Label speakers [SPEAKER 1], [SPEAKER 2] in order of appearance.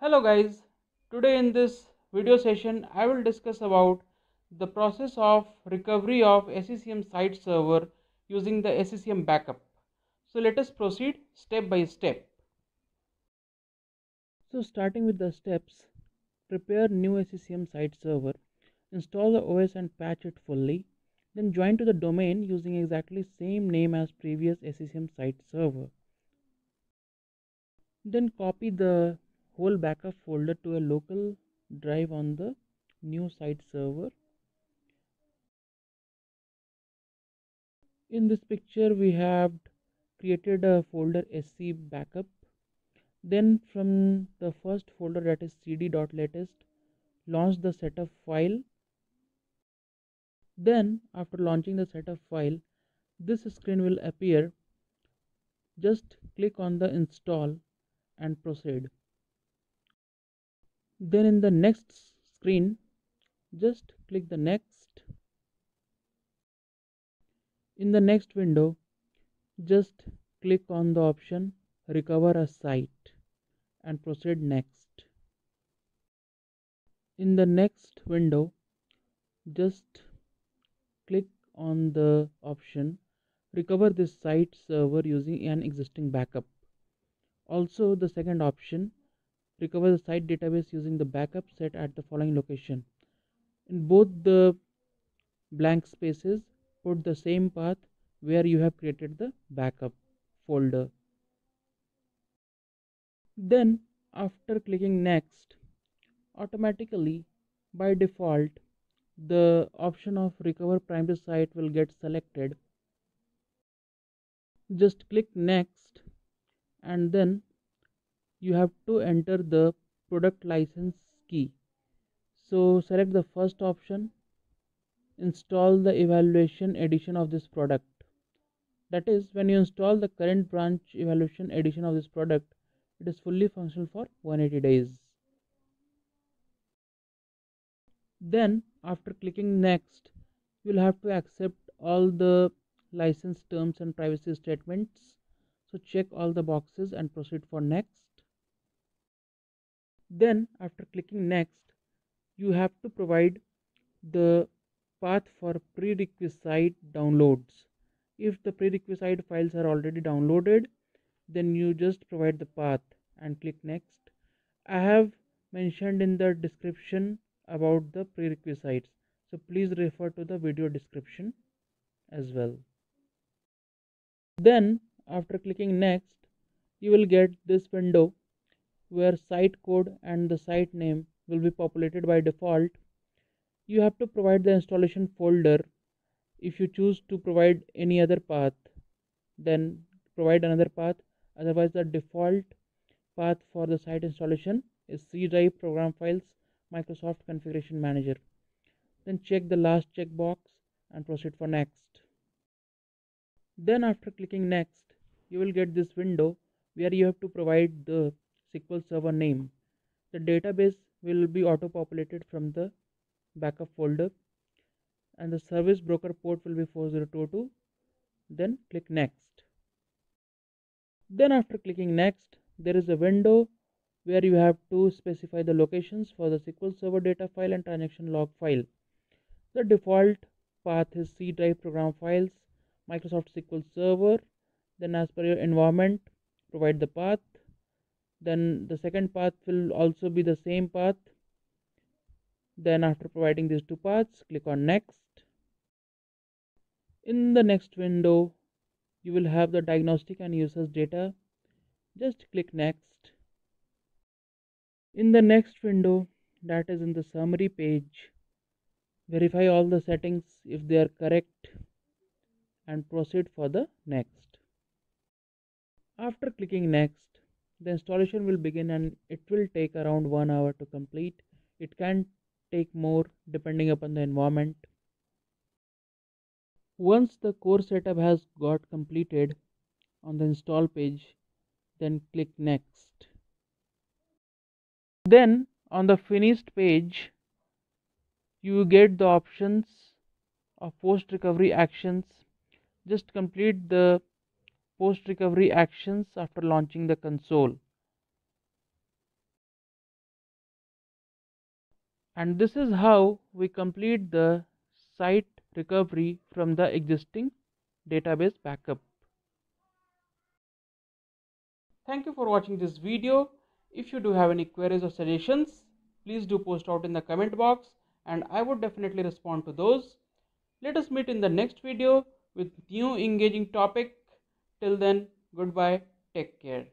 [SPEAKER 1] Hello guys, today in this video session I will discuss about the process of recovery of SCCM site server using the SCCM backup. So let us proceed step by step. So starting with the steps, prepare new SCCM site server, install the OS and patch it fully, then join to the domain using exactly same name as previous SCCM site server. Then copy the whole backup folder to a local drive on the new site server. In this picture we have created a folder sc backup. Then from the first folder that is cd.latest launch the setup file. Then after launching the setup file this screen will appear. Just click on the install and proceed then in the next screen just click the next. In the next window just click on the option recover a site and proceed next. In the next window just click on the option recover this site server using an existing backup. Also the second option recover the site database using the backup set at the following location. In both the blank spaces, put the same path where you have created the backup folder. Then after clicking next, automatically by default the option of recover primary site will get selected. Just click next and then you have to enter the product license key. So select the first option install the evaluation edition of this product. That is when you install the current branch evaluation edition of this product it is fully functional for 180 days. Then after clicking next you will have to accept all the license terms and privacy statements. So check all the boxes and proceed for next then after clicking next you have to provide the path for prerequisite downloads. If the prerequisite files are already downloaded then you just provide the path and click next. I have mentioned in the description about the prerequisites. So please refer to the video description as well. Then after clicking next you will get this window where site code and the site name will be populated by default you have to provide the installation folder. If you choose to provide any other path then provide another path. Otherwise the default path for the site installation is c drive program files microsoft configuration manager. Then check the last checkbox and proceed for next. Then after clicking next you will get this window where you have to provide the SQL Server name. The database will be auto-populated from the backup folder and the service broker port will be 4022 then click next. Then after clicking next there is a window where you have to specify the locations for the SQL Server data file and transaction log file. The default path is C drive program files Microsoft SQL Server. Then as per your environment provide the path then the second path will also be the same path. Then after providing these two paths click on next. In the next window you will have the diagnostic and users data. Just click next. In the next window that is in the summary page. Verify all the settings if they are correct and proceed for the next. After clicking next the installation will begin and it will take around one hour to complete. It can take more depending upon the environment. Once the core setup has got completed on the install page then click next. Then on the finished page you get the options of post recovery actions. Just complete the post recovery actions after launching the console. and this is how we complete the site recovery from the existing database backup. Thank you for watching this video. If you do have any queries or suggestions, please do post out in the comment box and I would definitely respond to those. Let us meet in the next video with new engaging topic. Till then, goodbye, take care.